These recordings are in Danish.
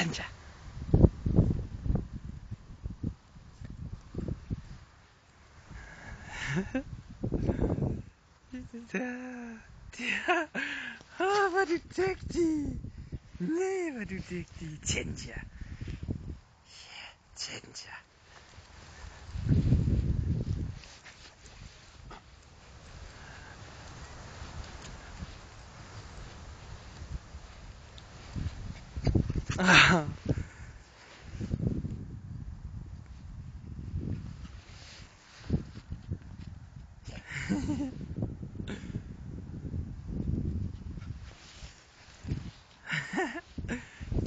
fri. Tanja. ja. der. Åh, hvor er du dygtig. Nej, hvor er du dygtig. Tanja.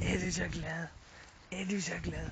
Er du så glad? Er du så glad?